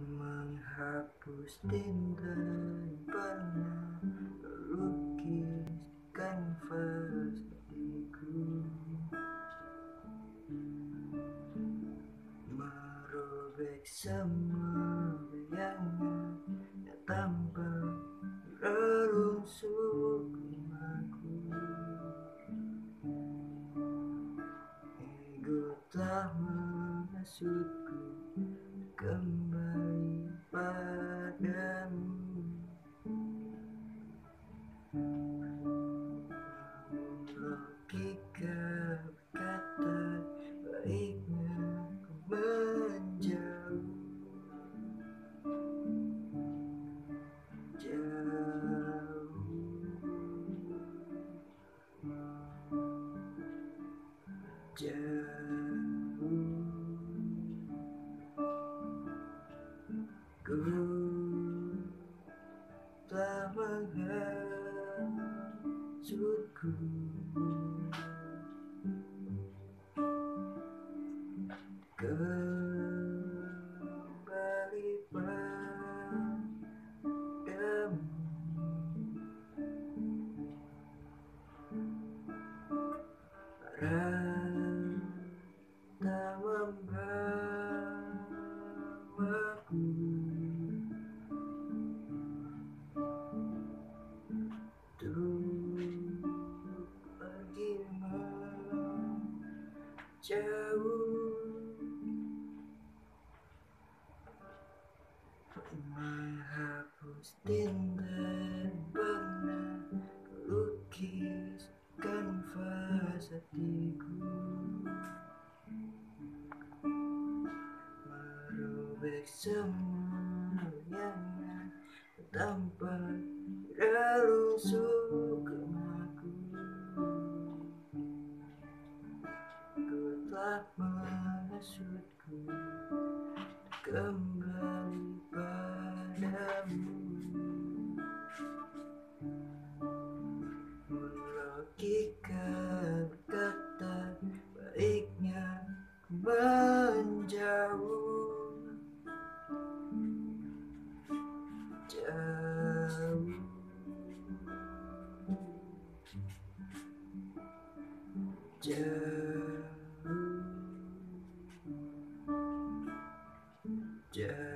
Menghapus yang pernah lukis kanvas hatiku Merobek semua yang tampak relung sukumaku Ego telah menghasutku kembali Jauh Ku telah menghasutku Kembali padamu menjauh Menghapus tinta yang pernah lukis kanvas hatiku Merobek semua yang tanpa relung telah menghasutku kembali padamu. Logika berkata baiknya menjauh. Jauh. Jauh Yeah.